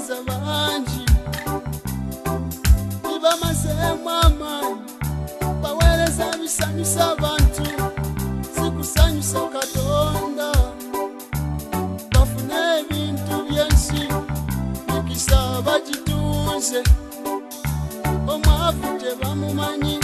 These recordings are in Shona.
kuteza vanji ivamazemwama vawereza visanyusa vantu sikusanyusa katonda vafune vintu vyensi vikisa vajituze omwafute vamumanyii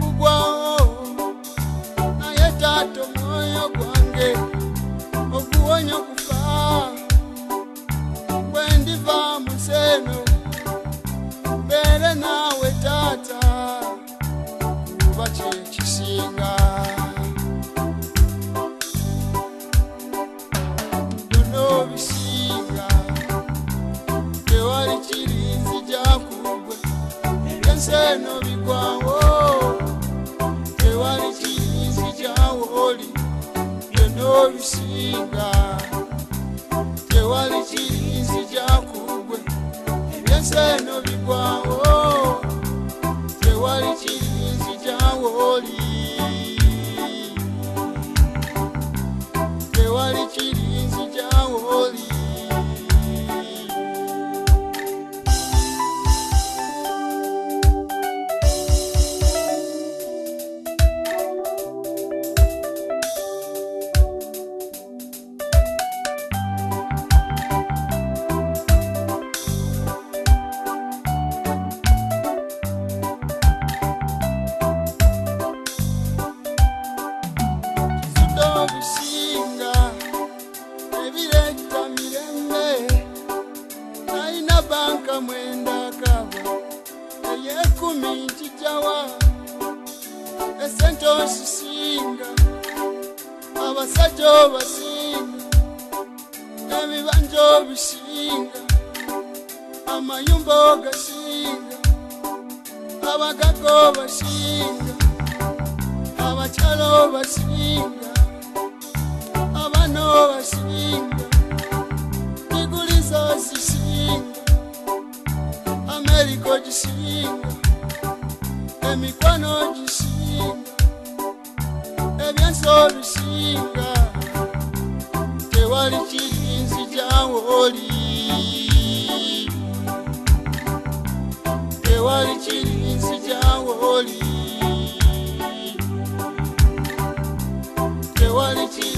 kugwawo naye tata omwoyo gwange okuwonya kufa kwendiva museno mbere nawe tata kuba kyeka yoga tewali kiyinzi kyakugwe ebyensi eno bigwawo ebirekita mirembe naina banka mwendakabo eyekumi nkijawa esente osisinga abasajja obasinga ebibanja obisinga amayumba ogasinga abagaga obasinga abakyala obasinga abaana obasinga torusinga tewali kiinzi jawoli tewali kiinzi jawoli tewali kiinzi